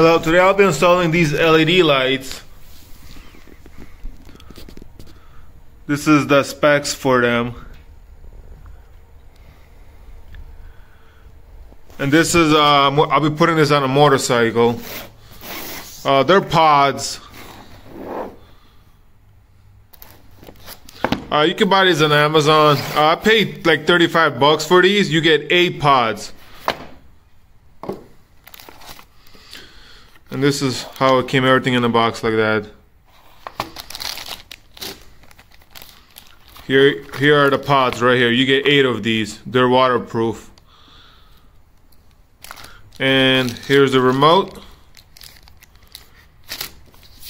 Hello, today I'll be installing these LED lights. This is the specs for them. And this is, uh, I'll be putting this on a motorcycle. Uh, they're pods. Uh, you can buy these on Amazon. Uh, I paid like 35 bucks for these. You get eight pods. And this is how it came everything in the box like that. Here, here are the pods right here. You get eight of these. They're waterproof. And here's the remote.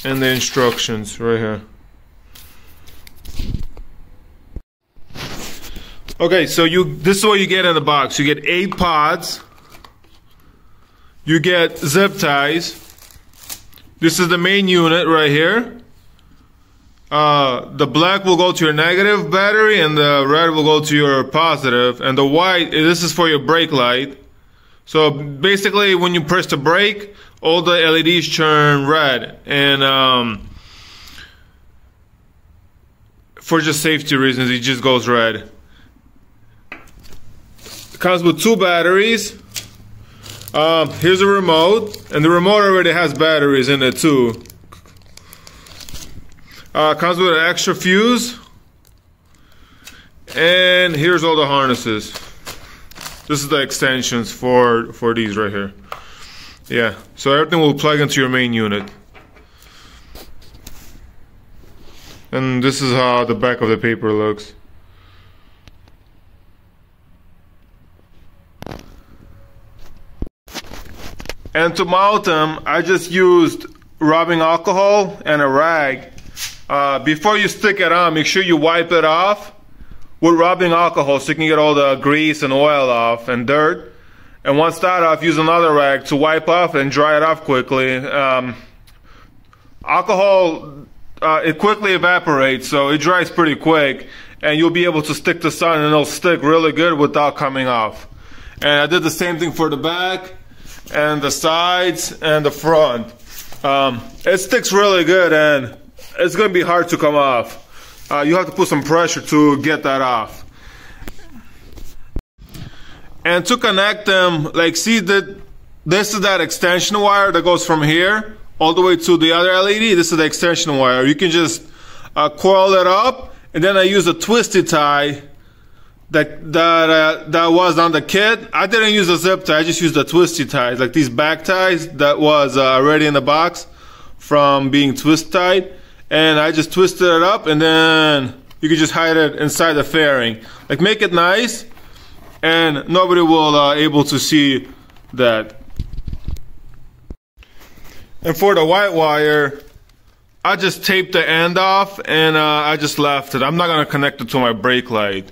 And the instructions right here. Okay, so you this is what you get in the box. You get eight pods. You get zip ties. This is the main unit right here. Uh, the black will go to your negative battery and the red will go to your positive. And the white this is for your brake light. So basically when you press the brake all the LEDs turn red. And um, for just safety reasons it just goes red. It comes with two batteries um, here's a remote and the remote already has batteries in it too uh, comes with an extra fuse. And here's all the harnesses. This is the extensions for, for these right here. Yeah, so everything will plug into your main unit. And this is how the back of the paper looks. And to mount them, I just used rubbing alcohol and a rag uh, before you stick it on, make sure you wipe it off with rubbing alcohol so you can get all the grease and oil off and dirt. And once that off, use another rag to wipe off and dry it off quickly. Um, alcohol, uh, it quickly evaporates, so it dries pretty quick. And you'll be able to stick the sun and it'll stick really good without coming off. And I did the same thing for the back and the sides and the front. Um, it sticks really good and it's going to be hard to come off. Uh, you have to put some pressure to get that off. And to connect them, like see that this is that extension wire that goes from here all the way to the other LED. This is the extension wire. You can just uh, coil it up, and then I use a twisty tie that that uh, that was on the kit. I didn't use a zip tie. I just used the twisty ties, like these back ties that was uh, already in the box from being twist tied and I just twisted it up and then you can just hide it inside the fairing. Like make it nice and nobody will uh, able to see that. And for the white wire, I just taped the end off and uh, I just left it. I'm not gonna connect it to my brake light.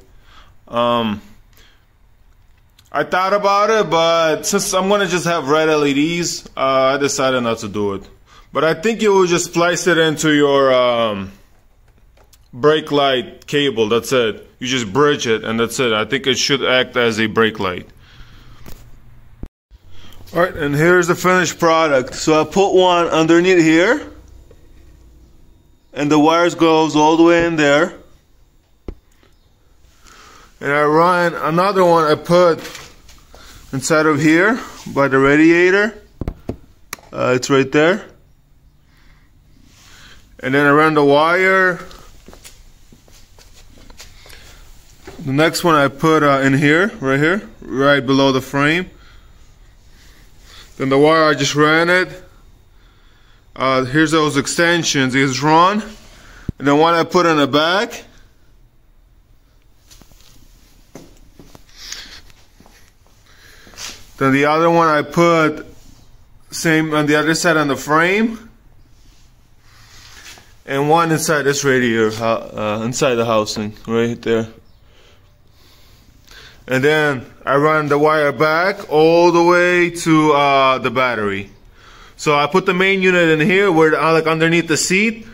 Um, I thought about it, but since I'm gonna just have red LEDs, uh, I decided not to do it. But I think you will just splice it into your um, brake light cable. That's it. You just bridge it and that's it. I think it should act as a brake light. Alright, and here's the finished product. So I put one underneath here. And the wires goes all the way in there. And I run another one I put inside of here by the radiator. Uh, it's right there. And then around the wire. The next one I put uh, in here right here right below the frame. Then the wire I just ran it. Uh, here's those extensions. It's run and then one I put in the back then the other one I put same on the other side on the frame and one inside this radiator, uh, inside the housing, right there. And then I run the wire back all the way to uh, the battery. So I put the main unit in here, where uh, like underneath the seat,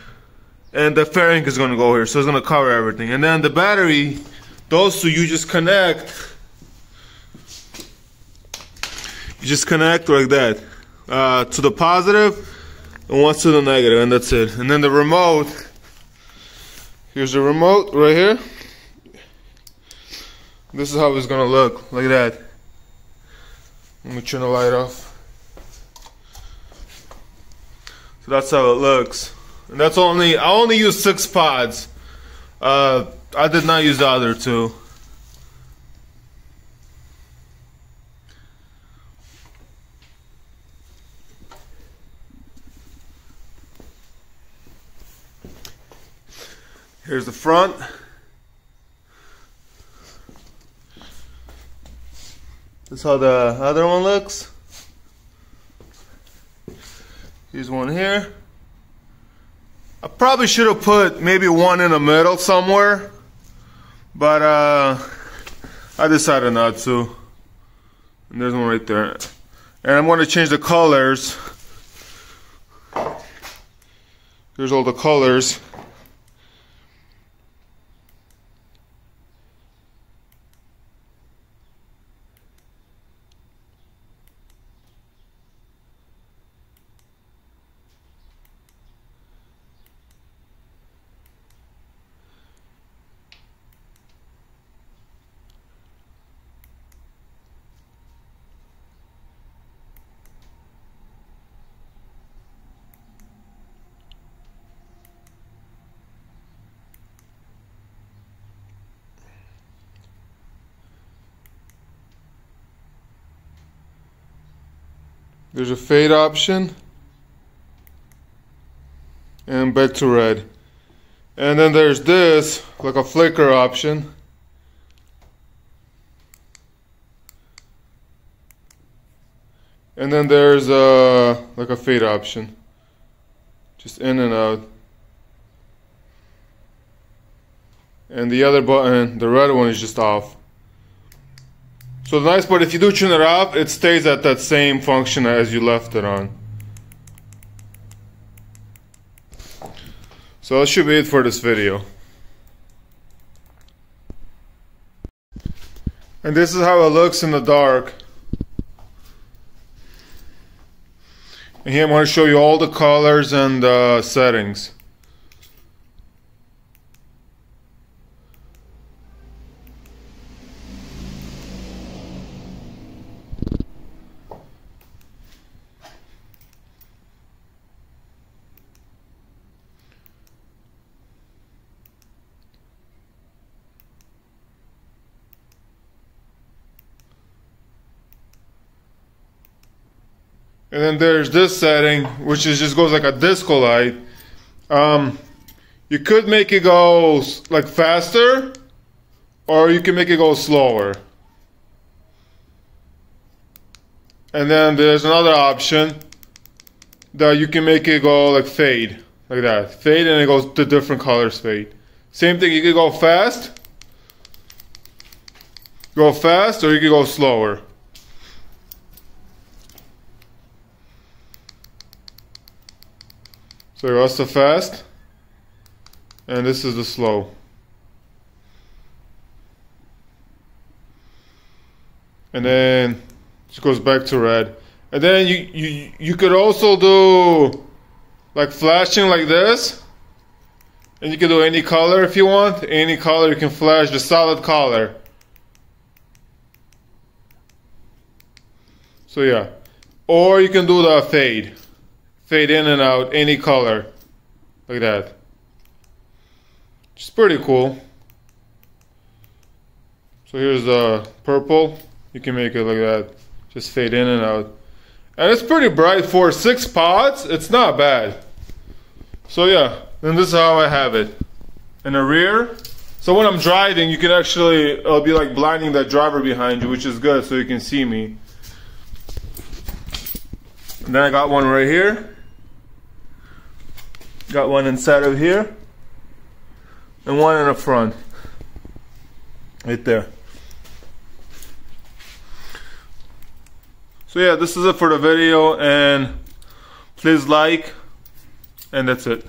and the fairing is gonna go here, so it's gonna cover everything. And then the battery, those two you just connect. You just connect like that, uh, to the positive and once to the negative, and that's it. And then the remote, here's the remote right here. This is how it's gonna look, like that. Let me turn the light off. So that's how it looks. And that's only, I only use six pods. Uh, I did not use the other two. Here's the front. This is how the other one looks. Here's one here. I probably should have put maybe one in the middle somewhere, but uh, I decided not to. And there's one right there. And I'm to change the colors. Here's all the colors. There's a fade option and back to red. And then there's this, like a flicker option. And then there's a, like a fade option. Just in and out. And the other button, the red one is just off. So the nice part, if you do tune it off, it stays at that same function as you left it on. So that should be it for this video. And this is how it looks in the dark. And here I'm going to show you all the colors and uh, settings. And then there's this setting, which is just goes like a disco light. Um, you could make it go like faster, or you can make it go slower. And then there's another option that you can make it go like fade, like that. Fade and it goes to different colors fade. Same thing, you can go fast, go fast, or you can go slower. So that's the fast, and this is the slow. And then it goes back to red. And then you, you, you could also do like flashing like this. And you can do any color if you want. Any color you can flash the solid color. So yeah. Or you can do the fade fade in and out any color. Look at that. It's pretty cool. So here's the purple. You can make it like that. Just fade in and out. And it's pretty bright for six pods. It's not bad. So yeah and this is how I have it. In the rear. So when I'm driving you can actually it'll be like blinding that driver behind you which is good so you can see me. And then I got one right here Got one inside of here and one in the front. Right there. So yeah, this is it for the video and please like and that's it.